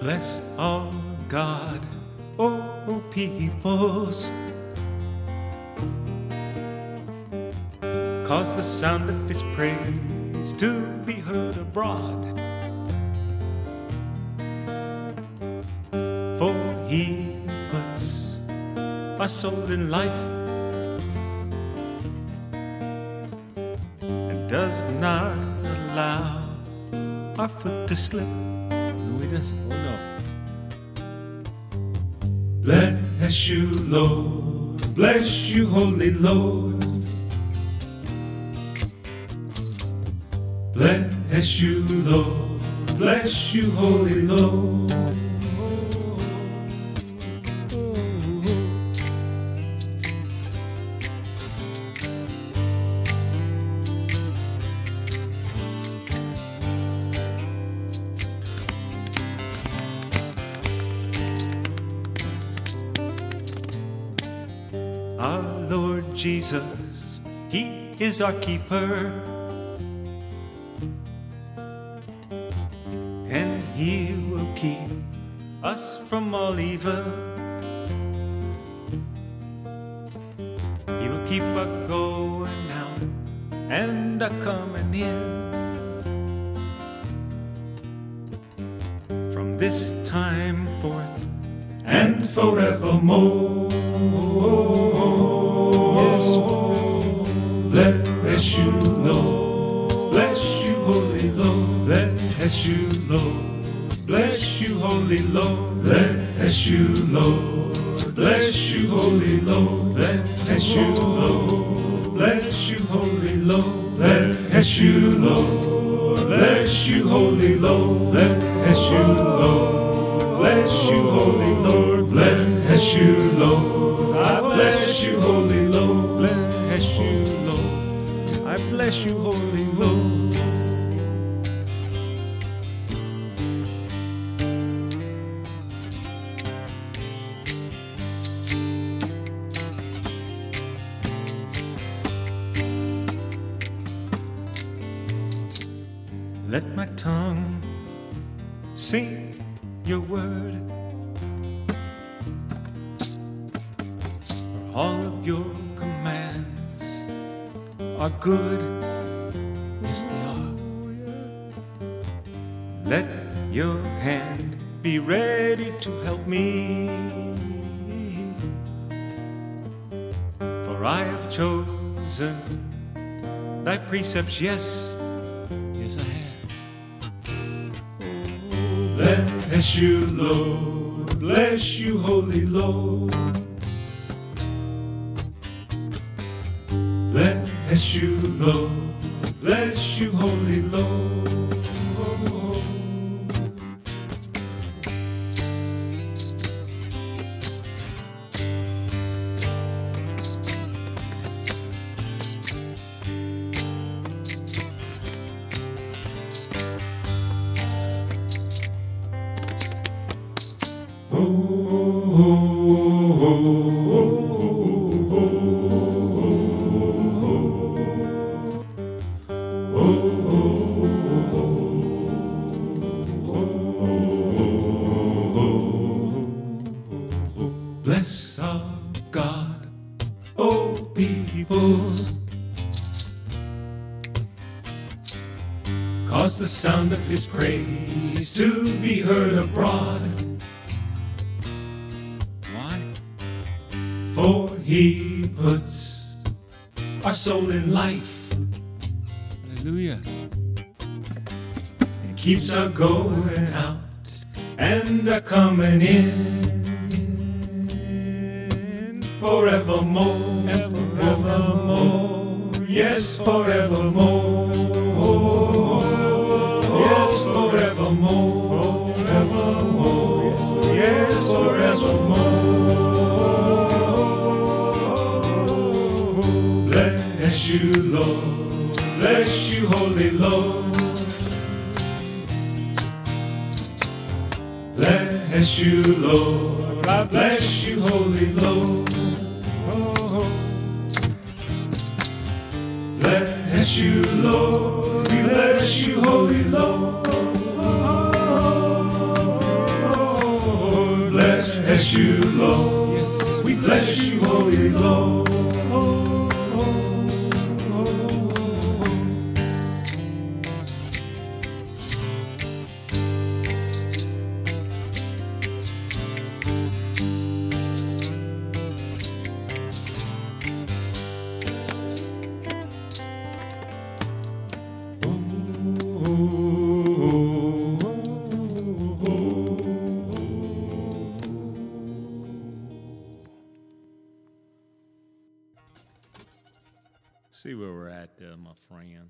Bless our God, O peoples. Cause the sound of his praise to be heard abroad. For he puts our soul in life and does not allow our foot to slip. No, he doesn't. Oh, no. Bless you, Lord. Bless you, Holy Lord. Bless you, Lord. Bless you, Holy Lord. Jesus, He is our keeper. And He will keep us from all evil. He will keep us going out and coming in. From this time forth and forevermore. You, Lord. Bless you, Holy Lord. Bless you, Lord. Bless you, Holy Lord. Bless you, Lord. Bless you, Holy Lord. Bless you, Lord. Bless you, Holy Lord. Bless you, Lord. Bless you, Holy Lord. Bless you, Lord. Bless you, Holy Lord. Bless you, Lord. I bless you, Holy Lord. Bless you, Holy Lord. Let my tongue sing your word. For all of your commands are good. Yes, they are. Let your hand be ready to help me. For I have chosen thy precepts, yes, yes, I have. Bless you, Lord. Bless you, Holy Lord. Bless you, Lord. Bless you, Holy Lord. Bless Cause the sound of his praise to be heard abroad. Why? For he puts our soul in life. Hallelujah. And keeps our going out and our coming in forevermore, forevermore, yes, forevermore, forevermore, forevermore, yes, forevermore. Bless you, Lord, bless you, Holy Lord. Bless you, Lord. I bless you, Holy Lord. Bless you, Lord. We bless you, Holy Lord. You, Lord. We bless you, Holy Lord. See where we're at there, my friend.